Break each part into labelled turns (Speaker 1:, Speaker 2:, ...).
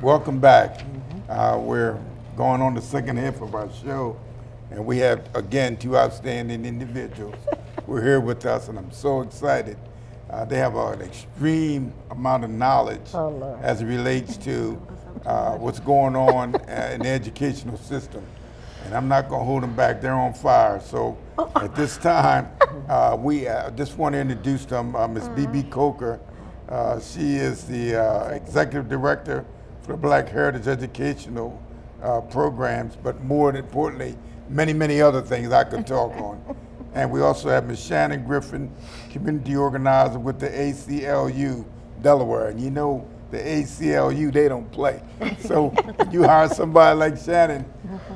Speaker 1: welcome back. Uh, we're going on the second half of our show, and we have again two outstanding individuals. We're here with us, and I'm so excited. Uh, they have an extreme amount of knowledge
Speaker 2: Oh,
Speaker 1: as it relates to uh, what's going on uh, in the educational system. And I'm not going to hold them back. They're on fire. So at this time, uh, we uh, just want to introduce them, uh, Ms. B.B. Coker. Uh, she is the uh, executive director for Black Heritage Educational uh, Programs, but more importantly, many, many other things I could talk on. And we also have Ms. Shannon Griffin, community organizer with the ACLU Delaware. And you know, the ACLU, they don't play. So you hire somebody like Shannon,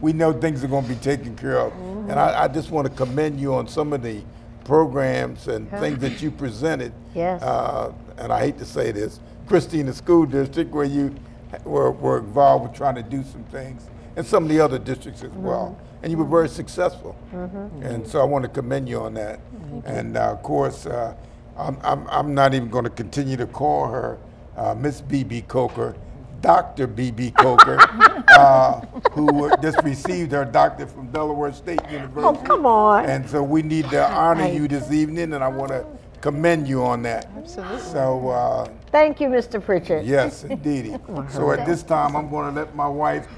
Speaker 1: we know things are going to be taken care of. And I, I just want to commend you on some of the programs and things that you presented.
Speaker 2: Yes.
Speaker 1: Uh, and I hate to say this, Christina School District, where you were, were involved with trying to do some things, and some of the other districts as well. And you were very successful. And so I want to commend you on that. And uh, of course, uh, I'm, I'm, I'm not even going to continue to call her uh, Miss B.B. Coker. Dr. B.B. Coker, uh, who just received her doctorate from Delaware State University.
Speaker 2: Oh, come on.
Speaker 1: And so we need to honor
Speaker 2: Right.
Speaker 1: you this evening, and I want to commend you on that. Absolutely. So, uh,
Speaker 2: Thank you, Mr. Pritchett.
Speaker 1: yes, indeedy. so at this time, I'm going to let my wife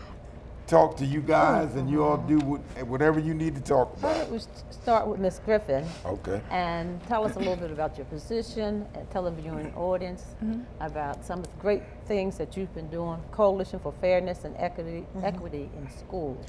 Speaker 1: talk to you guys, and you all do what- whatever you need to talk
Speaker 3: Why
Speaker 1: about.
Speaker 3: don't we start with Ms. Griffin?
Speaker 1: Okay.
Speaker 3: And tell us a little bit about your position, and tell the viewing audience about some of the great things that you've been doing, Coalition for Fairness and Equity, Equity in Schools.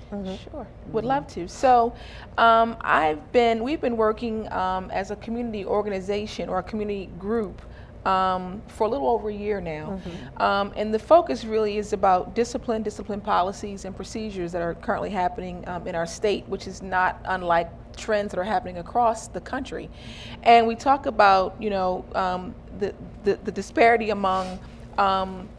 Speaker 4: Sure, would love to. So, um, I've been, we've been working um, as a community organization or a community group um, for a little over a year now. Um, and the focus really is about discipline, discipline policies, and procedures that are currently happening um, in our state, which is not unlike trends that are happening across the country. And we talk about, you know, um, the, the, the disparity among um,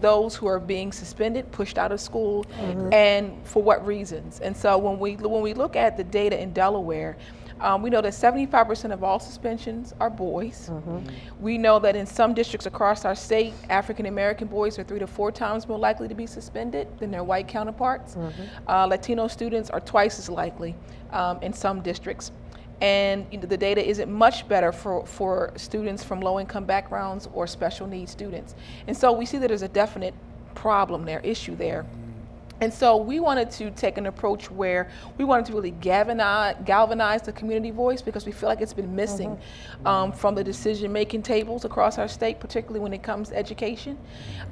Speaker 4: those who are being suspended, pushed out of school, and for what reasons. And so when we when we look at the data in Delaware, um, we know that 75% of all suspensions are boys. We know that in some districts across our state, African American boys are three to four times more likely to be suspended than their white counterparts. Uh, Latino students are twice as likely um, in some districts and you know, the data isn't much better for, for students from low-income backgrounds or special needs students. And so we see that there's a definite problem there, issue there. And so we wanted to take an approach where we wanted to really galvanize, galvanize the community voice because we feel like it's been missing um, from the decision-making tables across our state, particularly when it comes to education.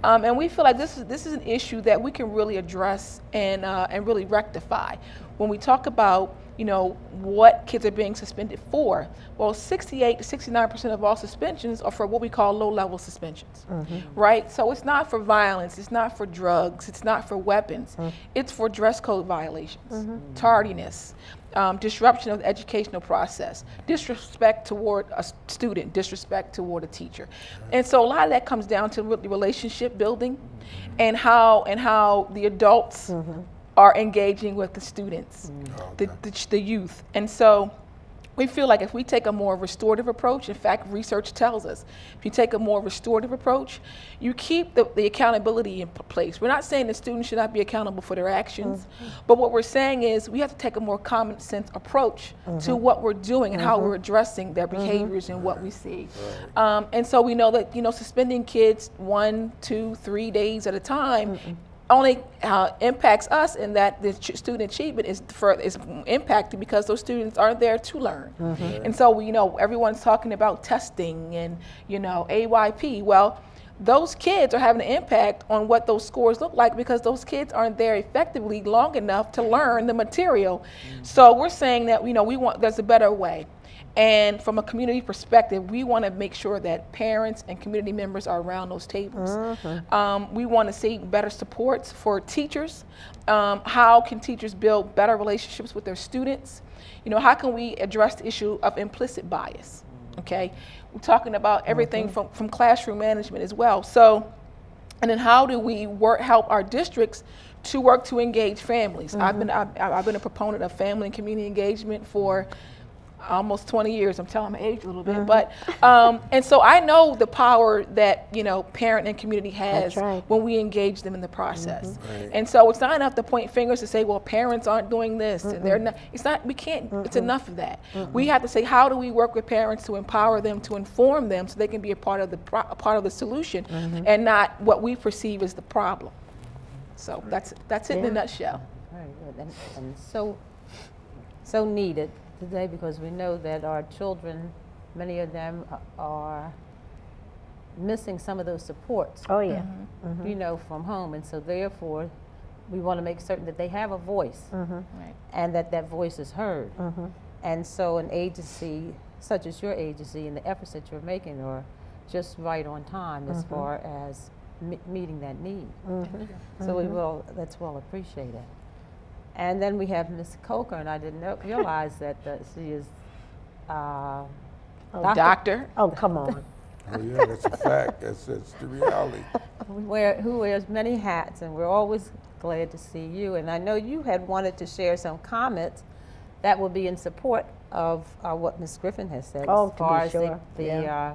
Speaker 4: Um, and we feel like this is this is an issue that we can really address and uh, and really rectify. When we talk about you know what kids are being suspended for, well, 68 to 69 percent of all suspensions are for what we call low-level suspensions, mm-hmm. right? So it's not for violence, it's not for drugs, it's not for weapons, mm-hmm. it's for dress code violations, mm-hmm. mm. tardiness, um, disruption of the educational process, disrespect toward a student, disrespect toward a teacher, and so a lot of that comes down to really relationship building, and how and how the adults are engaging with the students, mm. oh, the, the, the youth, and so we feel like if we take a more restorative approach, in fact, research tells us, if you take a more restorative approach, you keep the, the accountability in place. We're not saying the students should not be accountable for their actions, mm-hmm. but what we're saying is we have to take a more common sense approach to mm-hmm. what we're doing and how mm-hmm. we're addressing their behaviors and what we see. Um, and so we know that, you know, suspending kids one, two, three days at a time only uh, impacts us in that the ch- student achievement is for, is impacted because those students aren't there to learn. And so we you know everyone's talking about testing and you know AYP. Well, those kids are having an impact on what those scores look like because those kids aren't there effectively long enough to learn the material. So we're saying that you know we want there's a better way. And from a community perspective, we want to make sure that parents and community members are around those tables. Um, we want to see better supports for teachers. Um, how can teachers build better relationships with their students? You know, how can we address the issue of implicit bias? Okay, we're talking about everything from, from classroom management as well. So, and then how do we work help our districts to work to engage families? I've been I've, I've been a proponent of family and community engagement for almost 20 years. I'm telling my age a little
Speaker 2: Mm-hmm.
Speaker 4: bit, but um, and so I know the power that you know parent and community has
Speaker 2: right.
Speaker 4: when we engage them in the process.
Speaker 2: Mm-hmm.
Speaker 1: Right.
Speaker 4: And so it's not enough to point fingers to say, well, parents aren't doing this, and they're not. It's not. We can't. It's enough of that. We have to say, how do we work with parents to empower them, to inform them, so they can be a part of the pro- a part of the solution,
Speaker 2: Mm-hmm.
Speaker 4: and not what we perceive as the problem. So that's that's it in a nutshell.
Speaker 3: Very good, and, and so, so needed today because we know that our children, many of them are missing some of those supports,
Speaker 2: Oh, yeah. Mm-hmm.
Speaker 3: you mm-hmm. know, from home, and so therefore, we want to make certain that they have a voice mm-hmm.
Speaker 4: Right.
Speaker 3: and that that voice is heard. And so, an agency such as your agency and the efforts that you're making are just right on time as far as meeting that need. So we will. That's well appreciated. And then we have Ms. Coker, and I didn't know, realize that uh, she is. Uh, Doctor-
Speaker 4: Doctor.
Speaker 2: Oh, come on.
Speaker 1: Oh, yeah, that's a fact. That's, that's the reality.
Speaker 3: who wear, who wears many hats, and we're always glad to see you. And I know you had wanted to share some comments that will be in support of uh, what Ms. Griffin has said
Speaker 2: Oh,
Speaker 3: as
Speaker 2: to be
Speaker 3: far as
Speaker 2: sure,
Speaker 3: the, the
Speaker 2: yeah.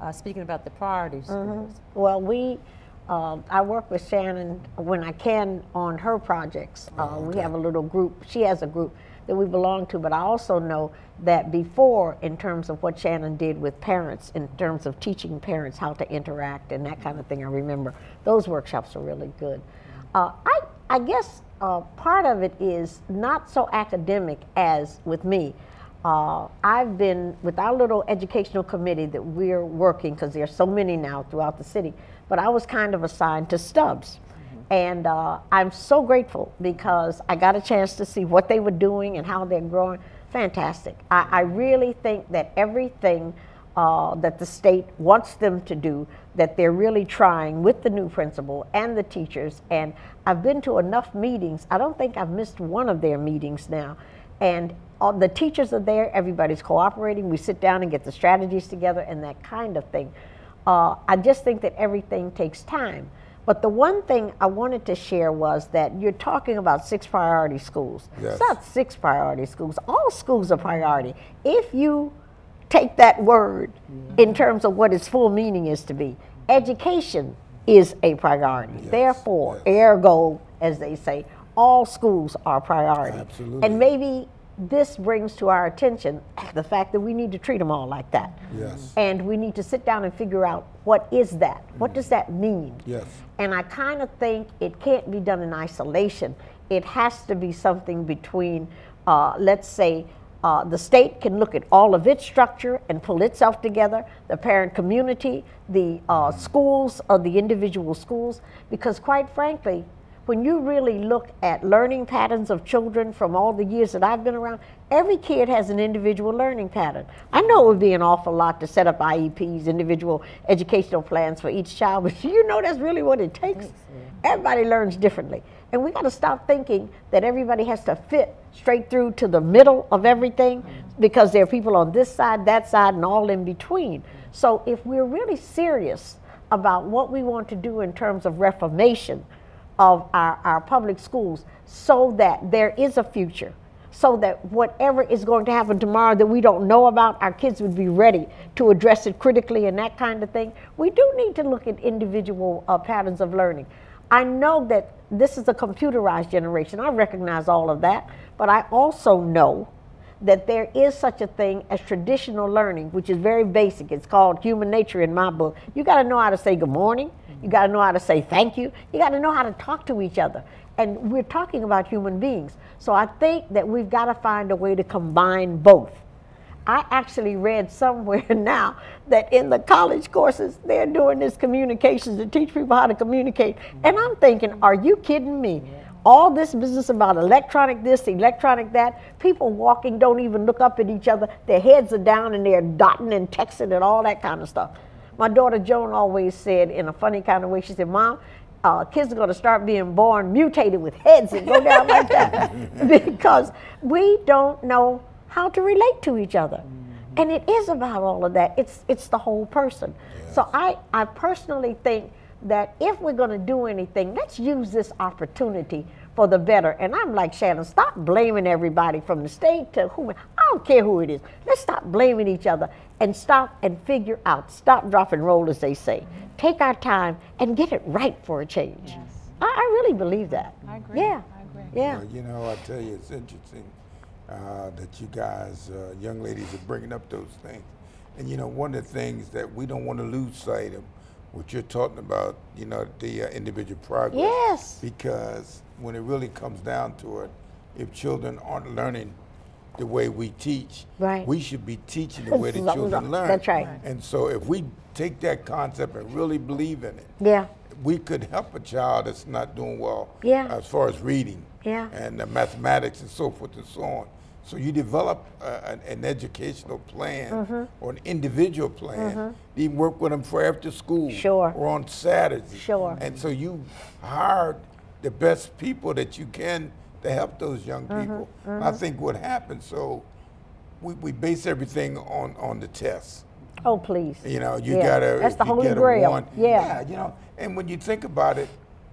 Speaker 3: uh, uh, speaking about the priorities.
Speaker 2: Well, we, um, I work with Shannon when I can on her projects. Uh, We have a little group, she has a group that we belong to, but I also know that before, in terms of what Shannon did with parents, in terms of teaching parents how to interact and that kind of thing, I remember those workshops are really good. Uh, I, I guess uh, part of it is not so academic as with me. Uh, I've been with our little educational committee that we're working because there's so many now throughout the city. But I was kind of assigned to Stubbs, and uh, I'm so grateful because I got a chance to see what they were doing and how they're growing. Fantastic! I, I really think that everything uh, that the state wants them to do, that they're really trying with the new principal and the teachers. And I've been to enough meetings. I don't think I've missed one of their meetings now. And the teachers are there, everybody's cooperating. We sit down and get the strategies together and that kind of thing. Uh, I just think that everything takes time. But the one thing I wanted to share was that you're talking about six priority schools.
Speaker 1: Yes.
Speaker 2: It's not six priority schools. All schools are priority. If you take that word in terms of what its full meaning is to be, education is a priority. Therefore,
Speaker 1: yes.
Speaker 2: ergo, as they say, all schools are priority.
Speaker 1: Absolutely.
Speaker 2: And maybe this brings to our attention the fact that we need to treat them all like that.
Speaker 1: Yes.
Speaker 2: And we need to sit down and figure out what is that? What does that mean?
Speaker 1: Yes.
Speaker 2: And I kind of think it can't be done in isolation. It has to be something between, uh, let's say, uh, the state can look at all of its structure and pull itself together, the parent community, the uh, schools, or the individual schools, because quite frankly, when you really look at learning patterns of children from all the years that I've been around, every kid has an individual learning pattern. I know it would be an awful lot to set up IEPs, individual educational plans for each child, but you know that's really what it takes. Everybody learns differently. And we got to stop thinking that everybody has to fit straight through to the middle of everything mm-hmm. because there are people on this side, that side, and all in between. So if we're really serious about what we want to do in terms of reformation, of our, our public schools so that there is a future, so that whatever is going to happen tomorrow that we don't know about, our kids would be ready to address it critically and that kind of thing. We do need to look at individual uh, patterns of learning. I know that this is a computerized generation. I recognize all of that, but I also know that there is such a thing as traditional learning, which is very basic. It's called human nature in my book. You got to know how to say good morning. You got to know how to say thank you. You got to know how to talk to each other. And we're talking about human beings. So I think that we've got to find a way to combine both. I actually read somewhere now that in the college courses, they're doing this communications to teach people how to communicate. And I'm thinking, are you kidding me? All this business about electronic this, electronic that, people walking don't even look up at each other. Their heads are down and they're dotting and texting and all that kind of stuff. My daughter Joan always said in a funny kind of way, she said, Mom, uh, kids are going to start being born mutated with heads and go down like that because we don't know how to relate to each other. And it is about all of that. It's it's the whole person. So I, I personally think that if we're going to do anything, let's use this opportunity for the better. And I'm like Shannon, stop blaming everybody from the state to who. I don't care who it is. Let's stop blaming each other and stop and figure out. Stop, drop, and roll, as they say. Take our time and get it right for a change. I, I really believe that.
Speaker 3: I agree.
Speaker 2: Yeah.
Speaker 3: I agree.
Speaker 2: Yeah.
Speaker 1: Well, you know, I tell you, it's interesting uh, that you guys, uh, young ladies, are bringing up those things. And you know, one of the things that we don't want to lose sight of, what you're talking about, you know, the uh, individual progress.
Speaker 2: Yes.
Speaker 1: Because when it really comes down to it, if children aren't learning the way we teach,
Speaker 2: Right.
Speaker 1: we should be teaching the way the children learn.
Speaker 2: That's right.
Speaker 1: And so, if we take that concept and really believe in it,
Speaker 2: Yeah.
Speaker 1: we could help a child that's not doing well
Speaker 2: Yeah.
Speaker 1: as far as reading
Speaker 2: Yeah.
Speaker 1: and mathematics and so forth and so on. So you develop uh, an, an educational plan
Speaker 2: Mm-hmm.
Speaker 1: or an individual plan. You work with them for after school
Speaker 2: Sure.
Speaker 1: or on Saturdays.
Speaker 2: Sure.
Speaker 1: And so you hired the best people that you can to help those young
Speaker 2: Mm-hmm.
Speaker 1: people. And I think what happens, so we, we base everything on, on the tests.
Speaker 2: Oh, please.
Speaker 1: You know, you
Speaker 2: Yeah,
Speaker 1: gotta.
Speaker 2: that's the holy grail.
Speaker 1: one-
Speaker 2: Yeah.
Speaker 1: You know, and when you think about it,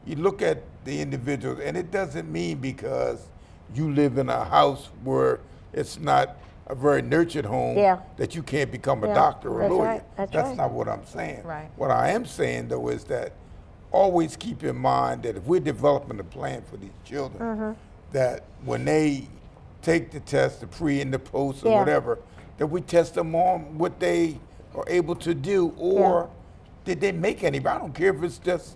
Speaker 1: you look at the individuals, and it doesn't mean because you live in a house where it's not a very nurtured home
Speaker 2: Yeah.
Speaker 1: that you can't become a doctor or a
Speaker 2: that's
Speaker 1: lawyer.
Speaker 2: right, that's right.
Speaker 1: not what I'm saying.
Speaker 3: Right.
Speaker 1: What I am saying though is that always keep in mind that if we're developing a plan for these children,
Speaker 2: Mm-hmm.
Speaker 1: that when they take the test, the pre and the post or
Speaker 2: Yeah.
Speaker 1: whatever, that we test them on what they are able to do or did they make any? I don't care if it's just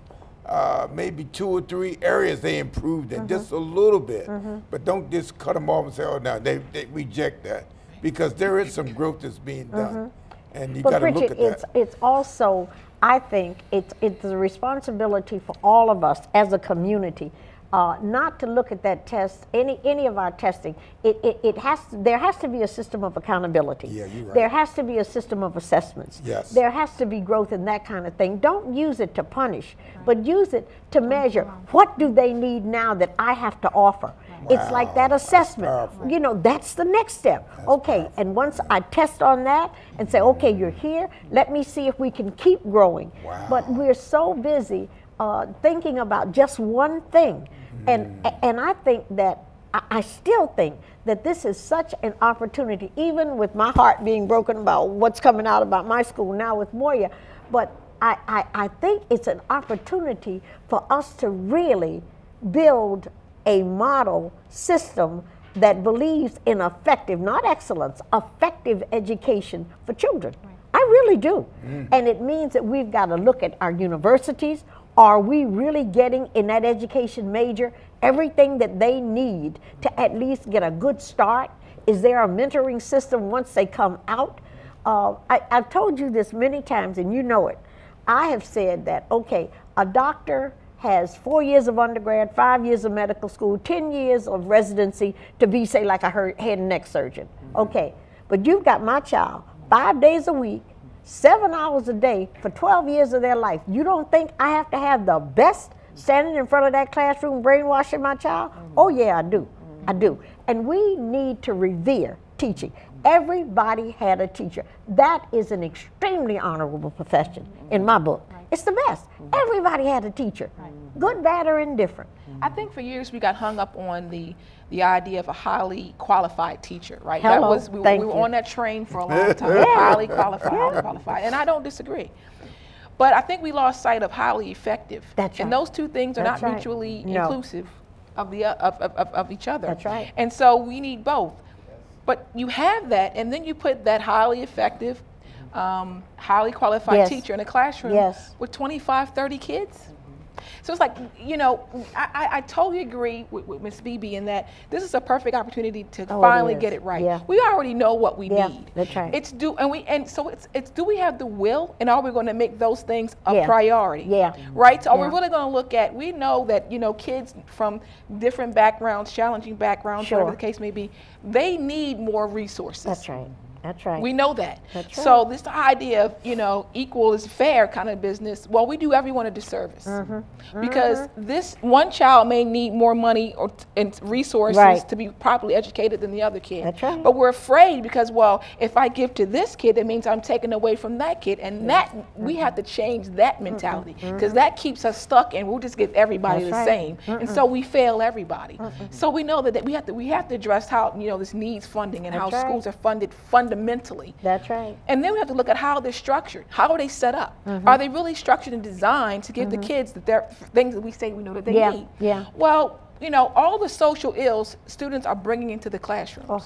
Speaker 1: uh, maybe two or three areas they improved in, just a
Speaker 2: Mm-hmm.
Speaker 1: little bit. But don't just cut them off and say, oh, no, they, they reject that. Because there is some growth that's being done. And you
Speaker 2: Mm-hmm. But
Speaker 1: got to look at that.
Speaker 2: it's it's also I think it's it's a responsibility for all of us as a community. Uh, not to look at that test, any any of our testing, it, it, it has to, there has to be a system of accountability.
Speaker 1: Yeah, you're right.
Speaker 2: There has to be a system of assessments.
Speaker 1: Yes.
Speaker 2: There has to be growth in that kind of thing. Don't use it to punish, but use it to measure what do they need now that I have to offer. It's like that assessment. You know, that's the next step. okay, and once I test on that and say, okay, you're here, let me see if we can keep growing.
Speaker 1: Wow.
Speaker 2: But we're so busy uh, thinking about just one thing. And, and I think that, I, I still think that this is such an opportunity, even with my heart being broken about what's coming out about my school now with Moyer. But I, I, I think it's an opportunity for us to really build a model system that believes in effective, not excellence, effective education for children. I really do. Mm. And it means that we've got to look at our universities. Are we really getting in that education major everything that they need to at least get a good start? Is there a mentoring system once they come out? Uh, I, I've told you this many times, and you know it. I have said that, okay, a doctor has four years of undergrad, five years of medical school, 10 years of residency to be, say, like a head and neck surgeon. Okay, but you've got my child five days a week, seven hours a day for 12 years of their life. You don't think I have to have the best standing in front of that classroom brainwashing my child? Mm-hmm. Oh, yeah, I do. I do. And we need to revere teaching. Everybody had a teacher. That is an extremely honorable profession in my book. It's the best. Mm-hmm. Everybody had a teacher, good, bad, or indifferent.
Speaker 4: I think for years we got hung up on the the idea of a highly qualified teacher, right? that
Speaker 2: Hello,
Speaker 4: was we,
Speaker 2: thank
Speaker 4: we were
Speaker 2: you.
Speaker 4: on that train for a long time. Highly qualified, highly qualified, and I don't disagree. But I think we lost sight of highly effective.
Speaker 2: That's
Speaker 4: And
Speaker 2: right.
Speaker 4: those two things are
Speaker 2: That's
Speaker 4: not
Speaker 2: right.
Speaker 4: mutually
Speaker 2: No.
Speaker 4: inclusive of the of, of, of, of each other.
Speaker 2: That's right.
Speaker 4: And so we need both. But you have that, and then you put that highly effective, um, highly qualified
Speaker 2: Yes.
Speaker 4: teacher in a classroom
Speaker 2: Yes.
Speaker 4: with 25, 30 kids. So it's like, you know, I, I, I totally agree with, with Ms. B.B. in that this is a perfect opportunity to
Speaker 2: Oh,
Speaker 4: finally
Speaker 2: is.
Speaker 4: get it right.
Speaker 2: Yeah.
Speaker 4: We already know what we
Speaker 2: Yeah,
Speaker 4: need.
Speaker 2: that's right.
Speaker 4: It's do and we and so it's it's do we have the will and are we going to make those things a
Speaker 2: Yeah.
Speaker 4: priority?
Speaker 2: Yeah.
Speaker 4: Right? So are we really going to look at we know that, you know, kids from different backgrounds, challenging backgrounds,
Speaker 2: Sure.
Speaker 4: whatever the case may be, they need more resources.
Speaker 2: That's right. That's right.
Speaker 4: We know that.
Speaker 2: That's right.
Speaker 4: So this idea of you know equal is fair kind of business. Well, we do everyone a disservice
Speaker 2: Mm-hmm.
Speaker 4: because this one child may need more money or t- and resources
Speaker 2: Right.
Speaker 4: to be properly educated than the other kid.
Speaker 2: That's right.
Speaker 4: But we're afraid because well, if I give to this kid, it means I'm taking away from that kid, and that we
Speaker 2: Mm-hmm.
Speaker 4: have to change that mentality because that keeps us stuck, and we'll just give everybody
Speaker 2: That's
Speaker 4: the
Speaker 2: right.
Speaker 4: same, and so we fail everybody. So we know that, that we have to we have to address how you know this needs funding and
Speaker 2: That's
Speaker 4: how schools are funded fundamentally.
Speaker 2: That's right.
Speaker 4: And then we have to look at how they're structured. How are they set up?
Speaker 2: Mm-hmm.
Speaker 4: Are they really structured and designed to give the kids the things that we say we know that they
Speaker 2: Yeah,
Speaker 4: need?
Speaker 2: yeah.
Speaker 4: Well, you know, all the social ills students are bringing into the classrooms.
Speaker 2: Oh.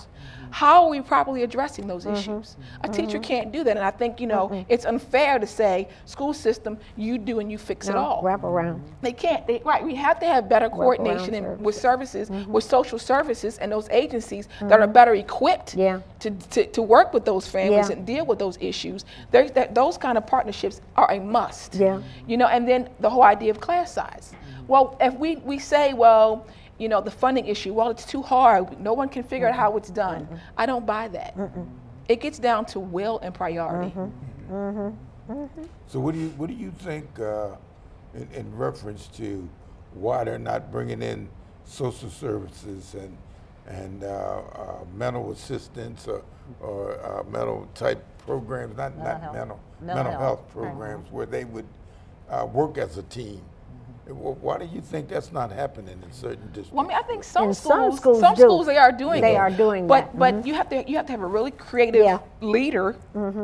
Speaker 4: How are we properly addressing those
Speaker 2: Mm-hmm.
Speaker 4: issues? A teacher can't do that, and I think you know it's unfair to say school system you do and you fix it all.
Speaker 2: wrap around.
Speaker 4: They can't. They, right. We have to have better coordination and, with services,
Speaker 2: Mm-hmm.
Speaker 4: with social services and those agencies that are better equipped
Speaker 2: Yeah.
Speaker 4: to, to, to work with those families
Speaker 2: Yeah.
Speaker 4: and deal with those issues. There's that, those kind of partnerships are a must.
Speaker 2: Yeah.
Speaker 4: You know, and then the whole idea of class size. Well, if we, we say, well, you know, the funding issue, well, it's too hard. No one can figure out how it's done. I don't buy that. It gets down to will and priority.
Speaker 1: So what do you what do you think uh, in, in reference to why they're not bringing in social services and and uh, uh, mental assistance or, or uh, mental type programs, not not
Speaker 3: health.
Speaker 1: mental
Speaker 3: Mental
Speaker 1: mental
Speaker 3: health.
Speaker 1: health programs where they would uh, work as a team. Wh- Why do you think that's not happening in certain districts?
Speaker 4: Well, I mean, I think some
Speaker 2: In
Speaker 4: schools,
Speaker 2: some schools do.
Speaker 4: schools they are doing
Speaker 2: They
Speaker 4: it.
Speaker 2: are doing
Speaker 4: but,
Speaker 2: that,
Speaker 4: But mm-hmm. you have to you have to have a really creative
Speaker 2: Yeah. Mm-hmm.
Speaker 4: leader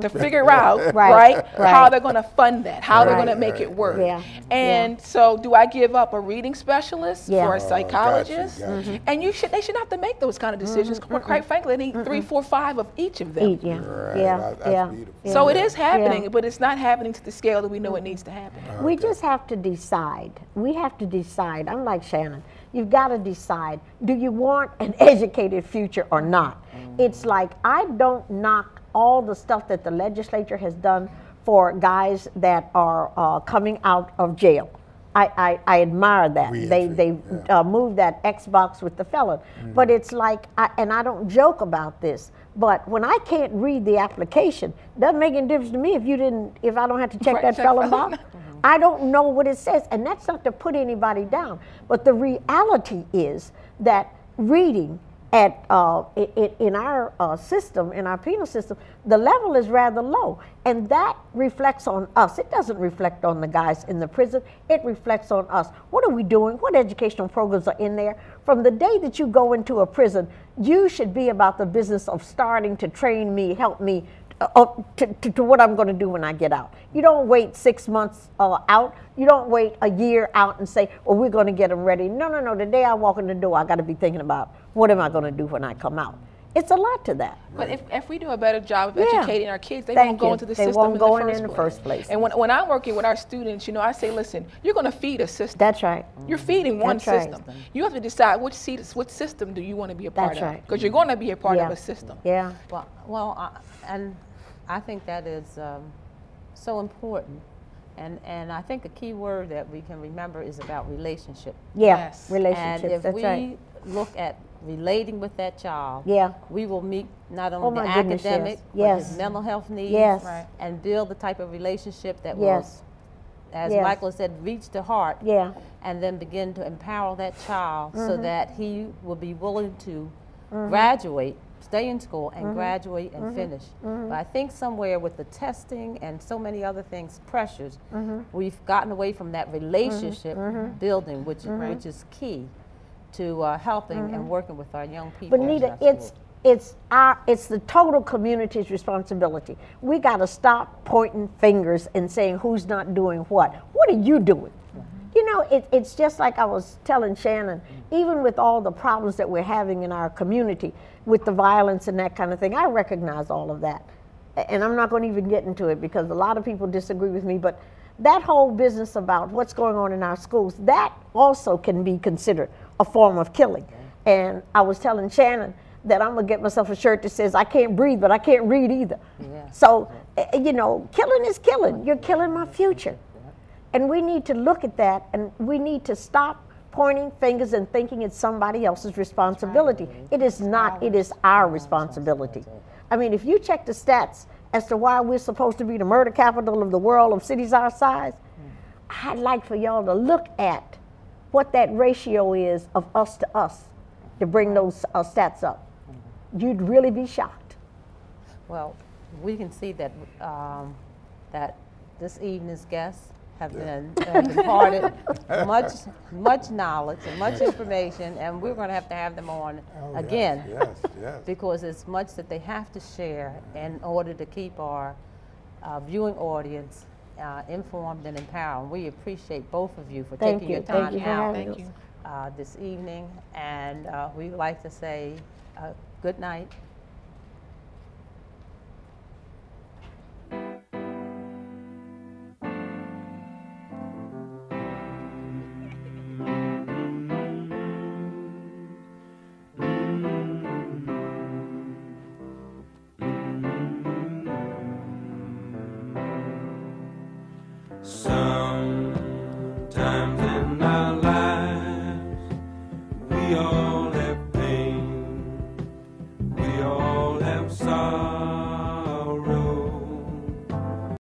Speaker 4: to figure out
Speaker 2: Right,
Speaker 4: right, how they're going to fund that, how they're going to make it work.
Speaker 2: Yeah,
Speaker 4: And so, do I give up a reading specialist
Speaker 2: Yeah.
Speaker 4: for
Speaker 2: Oh,
Speaker 4: a
Speaker 1: gotcha,
Speaker 4: psychologist?
Speaker 1: gotcha. Mm-hmm.
Speaker 4: And you should they should have to make those kind of mm-hmm. decisions. Mm-hmm. Quite frankly, they need three, four, five of each of them.
Speaker 2: Eat, yeah.
Speaker 1: Right,
Speaker 2: Yeah.
Speaker 1: that- that's
Speaker 2: yeah. yeah.
Speaker 4: So it is happening,
Speaker 2: Yeah.
Speaker 4: but it's not happening to the scale that we know it needs to happen.
Speaker 2: Oh, we just have to decide. We have to decide. I'm like Shannon. You've got to decide do you want an educated future or not? Mm. It's like I don't knock all the stuff that the legislature has done for guys that are uh, coming out of jail. I, I, I admire that. They,
Speaker 1: Reentry,
Speaker 2: they uh, moved that Xbox with the felon. But it's like, I, and I don't joke about this, but when I can't read the application, doesn't make any difference to me if you didn't, if I don't have to check
Speaker 4: Right,
Speaker 2: that
Speaker 4: check
Speaker 2: felon
Speaker 4: felon.
Speaker 2: box. I don't know what it says, and that's not to put anybody down. But the reality is that reading at uh, i- i- in our uh, system, in our penal system, the level is rather low, and that reflects on us. It doesn't reflect on the guys in the prison. It reflects on us. What are we doing? What educational programs are in there? From the day that you go into a prison, you should be about the business of starting to train me, help me uh, uh, to, to, to what I'm going to do when I get out. You don't wait six months uh, out. You don't wait a year out and say, well, we're going to get them ready. No, no, no. The day I walk in the door, I got to be thinking about what am I going to do when I come out. It's a lot to that.
Speaker 4: But if, if we do a better job of
Speaker 2: Yeah.
Speaker 4: educating our kids, they
Speaker 2: Thank
Speaker 4: won't go
Speaker 2: you.
Speaker 4: into the
Speaker 2: They
Speaker 4: system
Speaker 2: won't
Speaker 4: in,
Speaker 2: go
Speaker 4: the
Speaker 2: in
Speaker 4: first
Speaker 2: in the first place.
Speaker 4: And when, when I'm working with our students, you know, I say, listen, you're going to feed a system.
Speaker 2: That's right.
Speaker 4: You're feeding one
Speaker 2: That's right.
Speaker 4: system. You have to decide which seat, which system do you want to be a part
Speaker 2: That's
Speaker 4: of.
Speaker 2: right.
Speaker 4: Because you're going to be a part
Speaker 2: Yeah.
Speaker 4: of a system.
Speaker 2: Yeah.
Speaker 3: Well, well, I, and I think that is um, so important. And, and I think a key word that we can remember is about relationship.
Speaker 2: Yeah.
Speaker 4: Yes.
Speaker 2: Relationships.
Speaker 3: And if
Speaker 2: That's
Speaker 3: we
Speaker 2: right.
Speaker 3: look at relating with that child,
Speaker 2: Yeah.
Speaker 3: we will meet not
Speaker 2: Oh,
Speaker 3: only the
Speaker 2: my goodness, yes.
Speaker 3: academic, but
Speaker 2: Yes.
Speaker 3: his mental health needs,
Speaker 2: Yes.
Speaker 4: Right.
Speaker 3: and build the type of relationship that
Speaker 2: Yes.
Speaker 3: will, as
Speaker 2: Yes.
Speaker 3: Michael said, reach the heart,
Speaker 2: Yeah.
Speaker 3: and then begin to empower that child so
Speaker 2: Mm-hmm.
Speaker 3: that he will be willing to graduate, stay in school,
Speaker 2: Mm-hmm.
Speaker 3: and graduate and finish. But I think somewhere with the testing and so many other things, pressures,
Speaker 2: Mm-hmm.
Speaker 3: we've gotten away from that relationship building, which which is key to uh, helping and working with our young people.
Speaker 2: But Nita, it's it's our it's the total community's responsibility. We got to stop pointing fingers and saying who's not doing what. What are you doing? Know, it, it's just like I was telling Shannon. Even with all the problems that we're having in our community, with the violence and that kind of thing, I recognize all of that, and I'm not going to even get into it because a lot of people disagree with me. But that whole business about what's going on in our schools, that also can be considered a form of killing. And I was telling Shannon that I'm gonna get myself a shirt that says I can't breathe, but I can't read either.
Speaker 3: Yeah.
Speaker 2: So, eh, you know, killing is killing. You're killing my future. And we need to look at that and we need to stop pointing fingers and thinking it's somebody else's responsibility. It is not, it is our responsibility. I mean, if you check the stats as to why we're supposed to be the murder capital of the world of cities our size, I'd like for y'all to look at what that ratio is of us to us to bring those uh, stats up. You'd really be shocked.
Speaker 3: Well, we can see that, um, that this evening's guests have been, have imparted much, much knowledge and much information, and we're gonna have to have them on
Speaker 1: Oh,
Speaker 3: again.
Speaker 1: Yes, yes.
Speaker 3: Because it's much that they have to share in order to keep our uh, viewing audience uh, informed and empowered. We appreciate both of you for
Speaker 2: Thank
Speaker 3: taking your
Speaker 2: you. Thank
Speaker 3: time
Speaker 2: you
Speaker 3: out
Speaker 4: Thank you.
Speaker 3: uh, this evening, and uh, we'd like to say uh, good night.